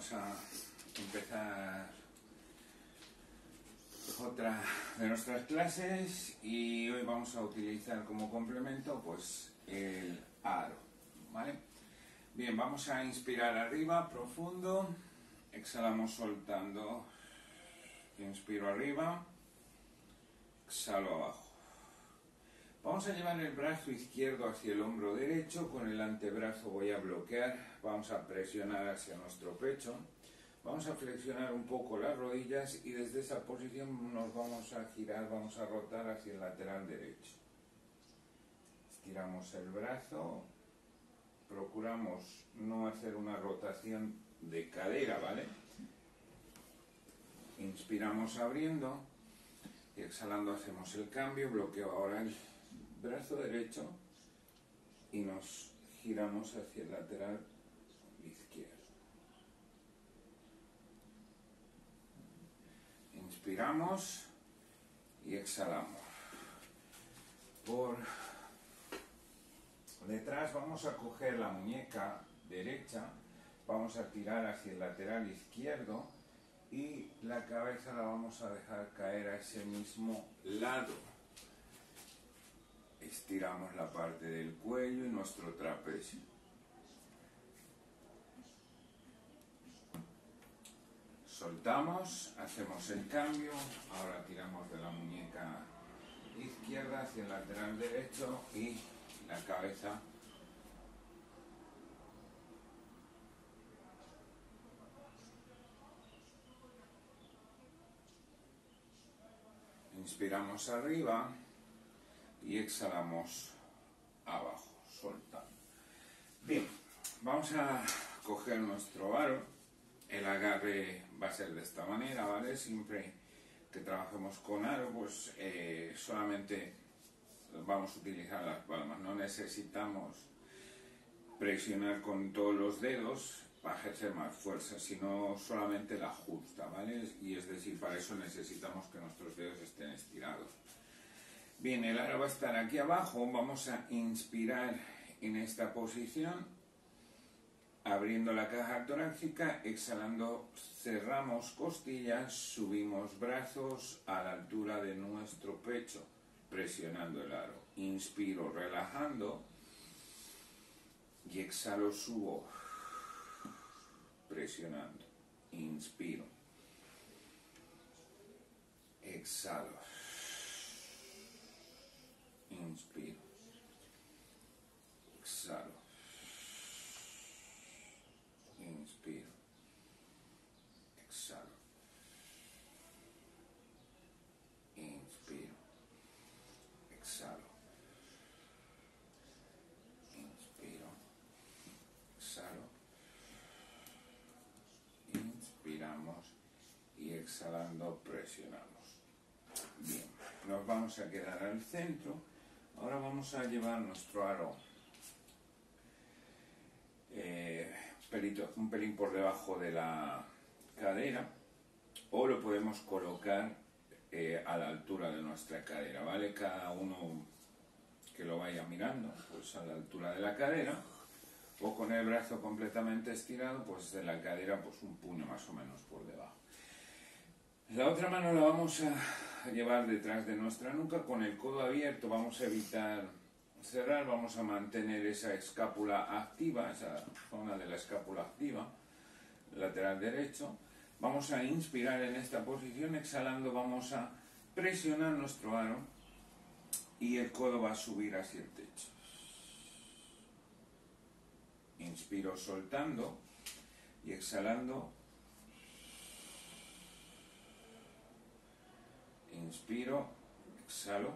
Vamos a empezar otra de nuestras clases y hoy vamos a utilizar como complemento pues el aro, ¿vale? Bien, vamos a inspirar arriba, profundo, exhalamos soltando, inspiro arriba, exhalo abajo. Vamos a llevar el brazo izquierdo hacia el hombro derecho, con el antebrazo voy a bloquear, vamos a presionar hacia nuestro pecho, vamos a flexionar un poco las rodillas y desde esa posición nos vamos a girar, vamos a rotar hacia el lateral derecho. Estiramos el brazo, procuramos no hacer una rotación de cadera, ¿vale? Inspiramos abriendo y exhalando hacemos el cambio, bloqueo ahora el brazo derecho y nos giramos hacia el lateral izquierdo. Inspiramos y exhalamos. Por detrás vamos a coger la muñeca derecha, vamos a tirar hacia el lateral izquierdo y la cabeza la vamos a dejar caer a ese mismo lado estiramos la parte del cuello y nuestro trapecio. Soltamos, hacemos el cambio, ahora tiramos de la muñeca izquierda hacia el lateral derecho y la cabeza Inspiramos arriba y exhalamos abajo, soltando. Bien, vamos a coger nuestro aro. El agarre va a ser de esta manera, ¿vale? Siempre que trabajemos con aro, pues eh, solamente vamos a utilizar las palmas. No necesitamos presionar con todos los dedos para ejercer más fuerza, sino solamente la justa, ¿vale? Y es decir, para eso necesitamos que nuestros. Bien, el aro va a estar aquí abajo. Vamos a inspirar en esta posición, abriendo la caja torácica, exhalando, cerramos costillas, subimos brazos a la altura de nuestro pecho, presionando el aro. Inspiro, relajando y exhalo, subo, presionando. Inspiro. Exhalo inspiro, exhalo, inspiro, exhalo, inspiro, exhalo, inspiro, exhalo, inspiramos y exhalando presionamos. Bien, nos vamos a quedar al centro Ahora vamos a llevar nuestro aro eh, un pelín por debajo de la cadera o lo podemos colocar eh, a la altura de nuestra cadera, ¿vale? Cada uno que lo vaya mirando, pues a la altura de la cadera o con el brazo completamente estirado, pues de la cadera pues un puño más o menos por debajo. La otra mano la vamos a llevar detrás de nuestra nuca con el codo abierto, vamos a evitar cerrar, vamos a mantener esa escápula activa, esa zona de la escápula activa, lateral derecho. Vamos a inspirar en esta posición, exhalando vamos a presionar nuestro aro y el codo va a subir hacia el techo. Inspiro soltando y exhalando Inspiro, exhalo.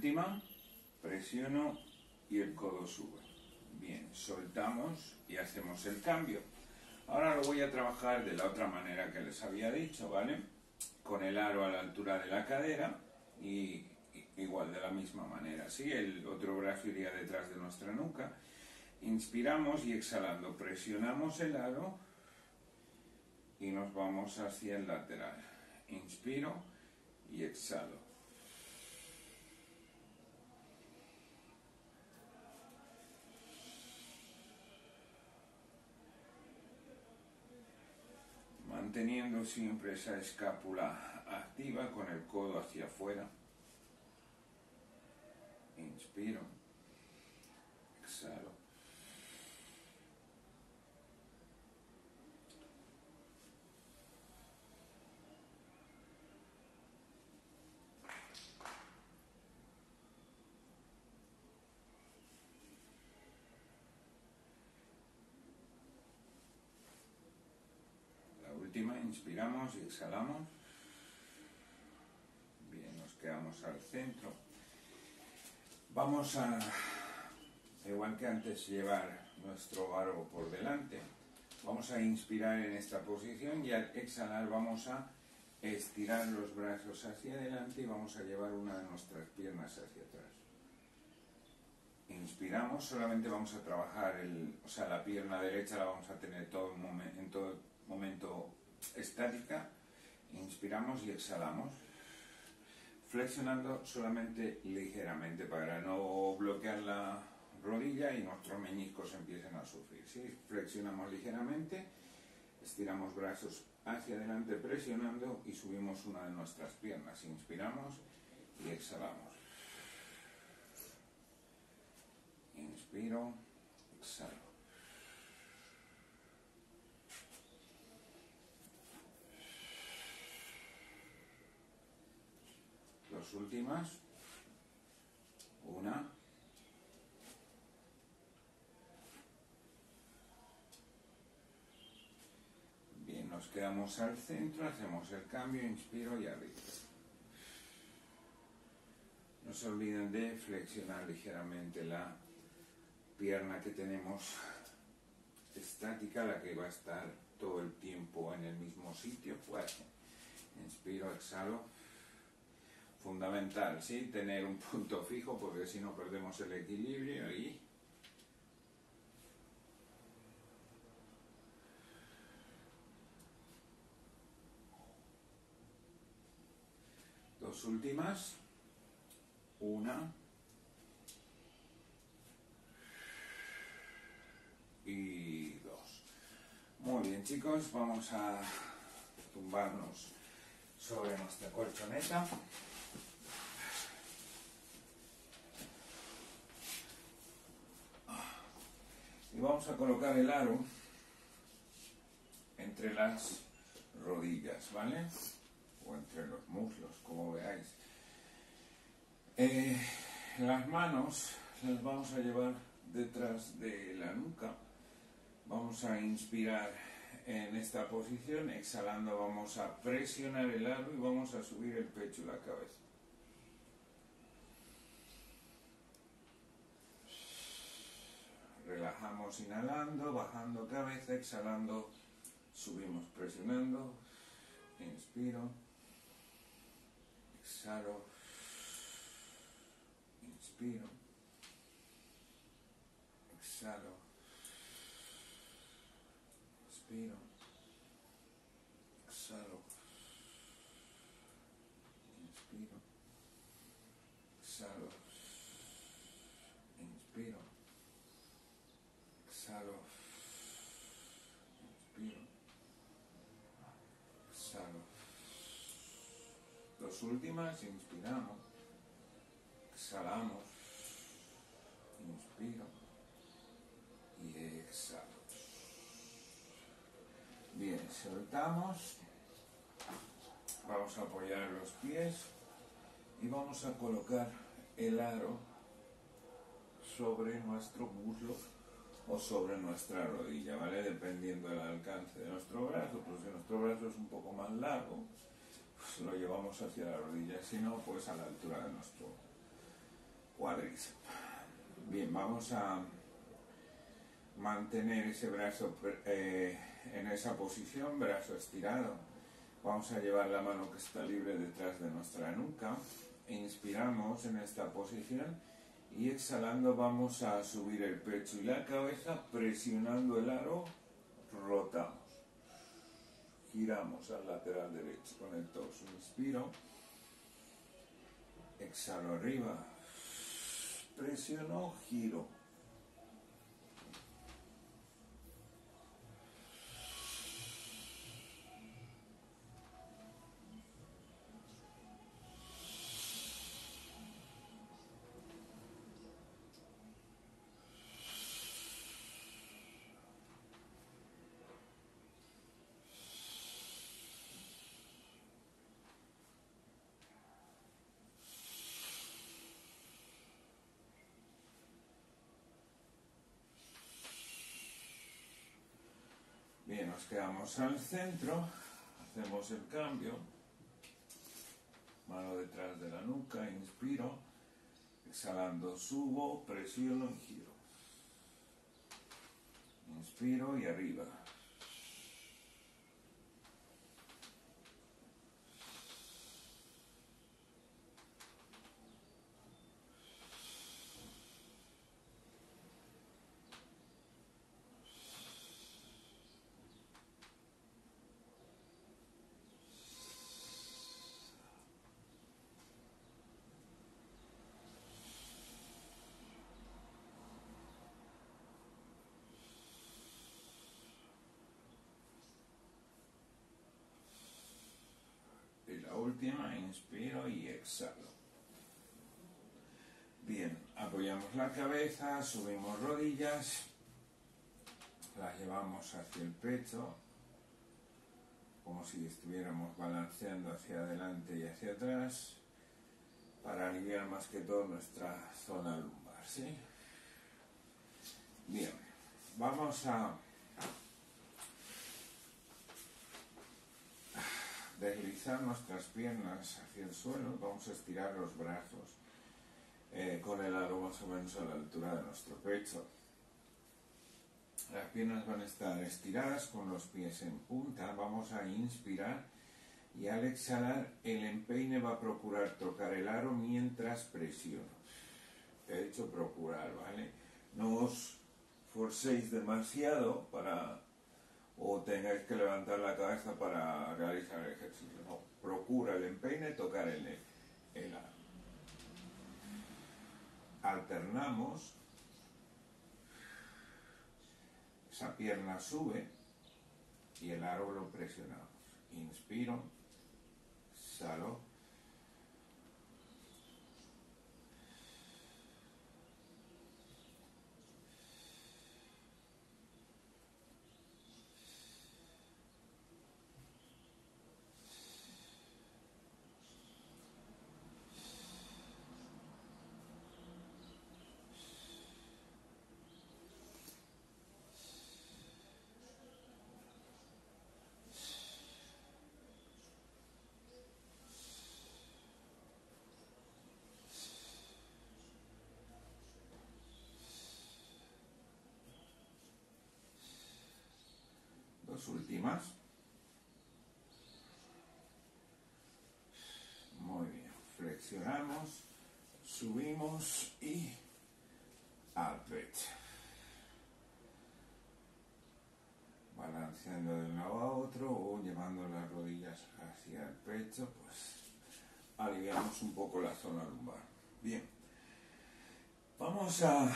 Última, presiono y el codo sube. Bien, soltamos y hacemos el cambio. Ahora lo voy a trabajar de la otra manera que les había dicho, ¿vale? Con el aro a la altura de la cadera y igual de la misma manera, ¿sí? El otro brazo iría detrás de nuestra nuca. Inspiramos y exhalando, presionamos el aro y nos vamos hacia el lateral. Inspiro y exhalo. Manteniendo siempre esa escápula activa con el codo hacia afuera. Inspiro. Exhalo. La última, inspiramos y exhalamos. Bien, nos quedamos al centro. Vamos a, igual que antes, llevar nuestro aro por delante. Vamos a inspirar en esta posición y al exhalar vamos a estirar los brazos hacia adelante y vamos a llevar una de nuestras piernas hacia atrás. Inspiramos, solamente vamos a trabajar, el, o sea, la pierna derecha la vamos a tener todo en todo momento estática. Inspiramos y exhalamos flexionando solamente ligeramente para no bloquear la rodilla y nuestros meñiscos empiecen a sufrir. ¿sí? Flexionamos ligeramente, estiramos brazos hacia adelante presionando y subimos una de nuestras piernas. Inspiramos y exhalamos. Inspiro, exhalo. Dos últimas. Una. Bien, nos quedamos al centro, hacemos el cambio, inspiro y arriba. No se olviden de flexionar ligeramente la pierna que tenemos estática, la que va a estar todo el tiempo en el mismo sitio. Fuerte. Inspiro, exhalo fundamental, ¿sí? Tener un punto fijo porque si no perdemos el equilibrio y... Dos últimas. Una. Y dos. Muy bien chicos, vamos a tumbarnos sobre nuestra colchoneta. Y vamos a colocar el aro entre las rodillas, ¿vale? O entre los muslos, como veáis. Eh, las manos las vamos a llevar detrás de la nuca. Vamos a inspirar en esta posición, exhalando vamos a presionar el aro y vamos a subir el pecho y la cabeza. Relajamos inhalando, bajando cabeza, exhalando, subimos presionando, inspiro, exhalo, inspiro, exhalo, inspiro, exhalo, inspiro, exhalo, inspiro exhalo, inspiro, exhalo. Dos últimas, inspiramos, exhalamos, inspiro y exhalo. Bien, soltamos, vamos a apoyar los pies y vamos a colocar el aro sobre nuestro muslo o sobre nuestra rodilla, ¿vale? Dependiendo del alcance de nuestro brazo, pues si nuestro brazo es un poco más largo, lo llevamos hacia la rodilla, si no, pues a la altura de nuestro cuádriceps. Bien, vamos a mantener ese brazo eh, en esa posición, brazo estirado. Vamos a llevar la mano que está libre detrás de nuestra nuca. Inspiramos en esta posición y exhalando vamos a subir el pecho y la cabeza presionando el aro, rotamos. Giramos al lateral derecho con el torso. Inspiro. Exhalo arriba. Presiono, giro nos quedamos al centro, hacemos el cambio, mano detrás de la nuca, inspiro, exhalando subo, presiono y giro. Inspiro y arriba. Última, inspiro y exhalo. Bien, apoyamos la cabeza, subimos rodillas, las llevamos hacia el pecho, como si estuviéramos balanceando hacia adelante y hacia atrás, para aliviar más que todo nuestra zona lumbar, ¿sí? Bien, vamos a deslizar nuestras piernas hacia el suelo, vamos a estirar los brazos eh, con el aro más o menos a la altura de nuestro pecho. Las piernas van a estar estiradas con los pies en punta, vamos a inspirar y al exhalar el empeine va a procurar tocar el aro mientras presiono. He dicho procurar, ¿vale? No os forcéis demasiado para o tengáis que levantar la cabeza para realizar el ejercicio. No, procura el empeine tocar el, el. Alternamos, esa pierna sube y el aro lo presionamos. Inspiro, salo, últimas. Muy bien. Flexionamos, subimos y al pecho. Balanceando de un lado a otro o llevando las rodillas hacia el pecho, pues aliviamos un poco la zona lumbar. Bien. Vamos a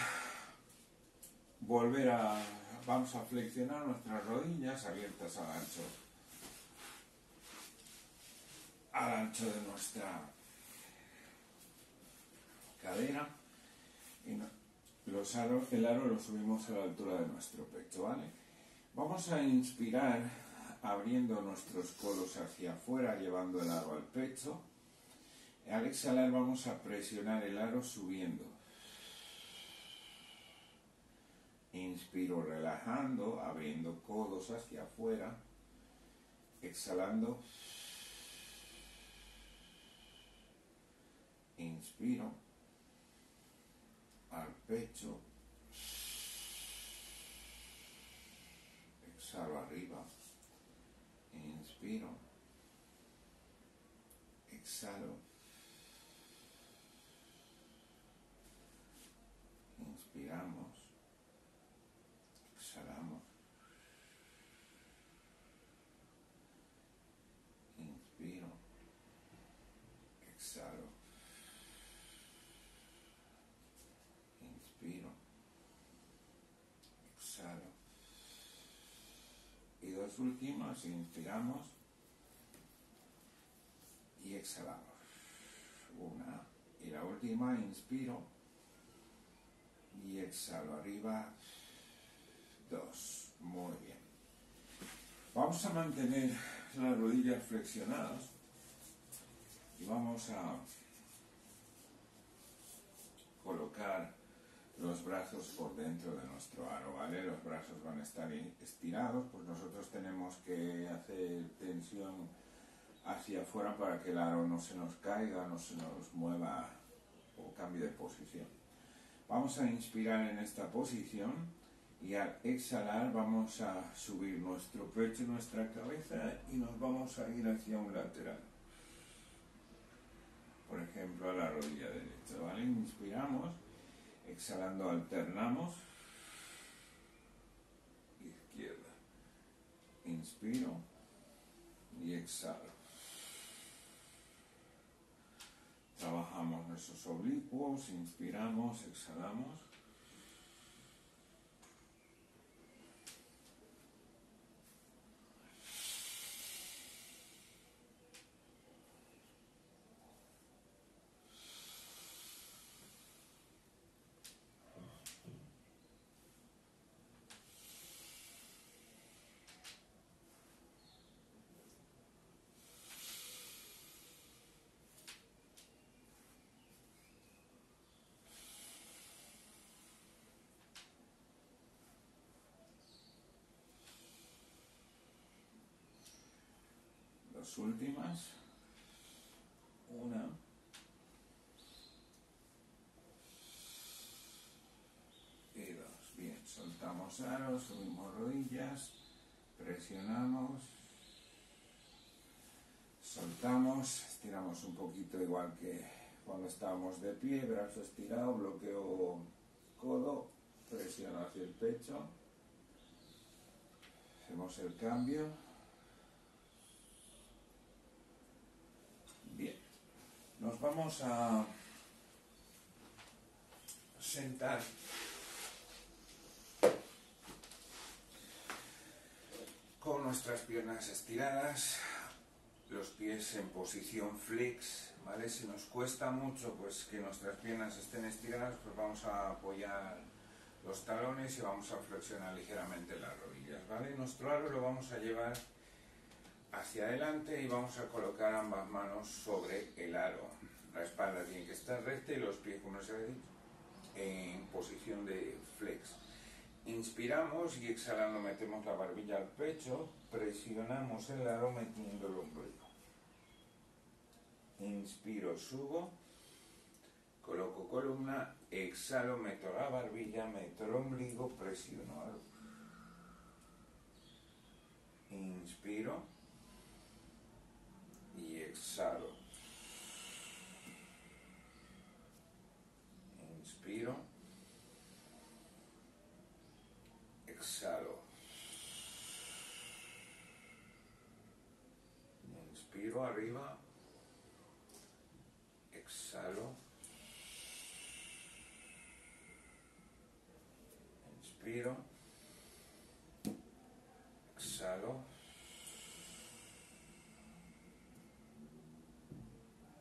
volver a Vamos a flexionar nuestras rodillas abiertas al ancho, al ancho de nuestra cadera. Y los el aro lo subimos a la altura de nuestro pecho, ¿vale? Vamos a inspirar abriendo nuestros codos hacia afuera, llevando el aro al pecho. Al exhalar vamos a presionar el aro subiendo. Inspiro relajando, abriendo codos hacia afuera. Exhalando. Inspiro. Al pecho. Exhalo arriba. Inspiro. Exhalo. Inspiramos. Exhalamos. Inspiro. Exhalo. Inspiro. Exhalo. Y dos últimas, inspiramos y exhalamos. Una. Y la última, inspiro y exhalo arriba. Dos. Muy bien. Vamos a mantener las rodillas flexionadas y vamos a colocar los brazos por dentro de nuestro aro, ¿vale? Los brazos van a estar estirados, pues nosotros tenemos que hacer tensión hacia afuera para que el aro no se nos caiga, no se nos mueva o cambie de posición. Vamos a inspirar en esta posición y al exhalar vamos a subir nuestro pecho y nuestra cabeza y nos vamos a ir hacia un lateral. Por ejemplo, a la rodilla derecha, ¿vale? Inspiramos, exhalando alternamos. Izquierda. Inspiro y exhalo. Trabajamos nuestros oblicuos, inspiramos, exhalamos. Últimas. Una. Y dos. Bien, soltamos aros, subimos rodillas, presionamos, soltamos, estiramos un poquito igual que cuando estábamos de pie, brazo estirado, bloqueo codo, presión hacia el pecho. Hacemos el cambio. Bien. Nos vamos a sentar con nuestras piernas estiradas, los pies en posición flex. Si nos cuesta mucho pues que nuestras piernas estén estiradas, pues vamos a apoyar los talones y vamos a flexionar ligeramente las rodillas. Nuestro aro lo vamos a llevar hacia adelante y vamos a colocar ambas manos sobre el aro. La espalda tiene que estar recta y los pies, como se ha dicho, en posición de flex. Inspiramos y exhalando metemos la barbilla al pecho, presionamos el aro metiendo el ombligo. Inspiro, subo, coloco columna, exhalo, meto la barbilla, meto el ombligo, presiono aro. Inspiro y exhalo. Inspiro. Exhalo. Arriba. Exhalo. Inspiro. Exhalo.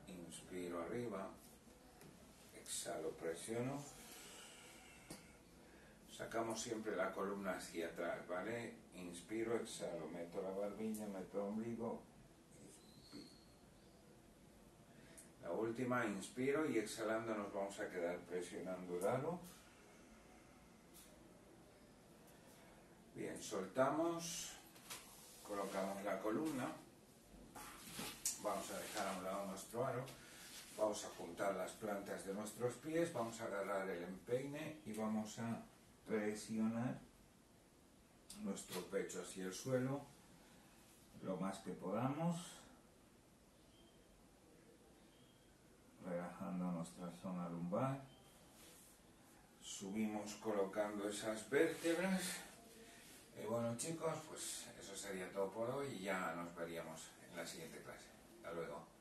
Inspiro arriba. Exhalo, presiono. Sacamos siempre la columna hacia atrás, ¿vale? Inspiro, exhalo, meto la barbilla, meto el ombligo. inspiro. La última, inspiro y exhalando nos vamos a quedar presionando el aro. Bien, soltamos, colocamos la columna, vamos a dejar a un lado nuestro aro, Vamos a juntar las plantas de nuestros pies, vamos a agarrar el empeine y vamos a presionar nuestro pecho hacia el suelo lo más que podamos, relajando nuestra zona lumbar. Subimos colocando esas vértebras. Y bueno chicos, pues eso sería todo por hoy y ya nos veríamos en la siguiente clase. Hasta luego.